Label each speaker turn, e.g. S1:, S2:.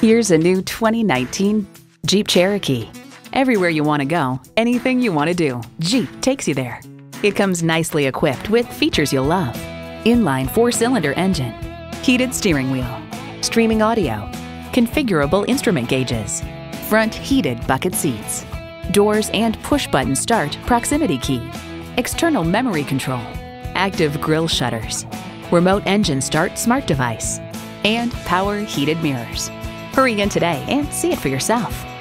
S1: Here's a new 2019 Jeep Cherokee. Everywhere you want to go, anything you want to do, Jeep takes you there. It comes nicely equipped with features you'll love. Inline four-cylinder engine, heated steering wheel, streaming audio, configurable instrument gauges, front heated bucket seats, doors and push-button start proximity key, external memory control, active grille shutters, remote engine start smart device, and power heated mirrors. Hurry in today and see it for yourself.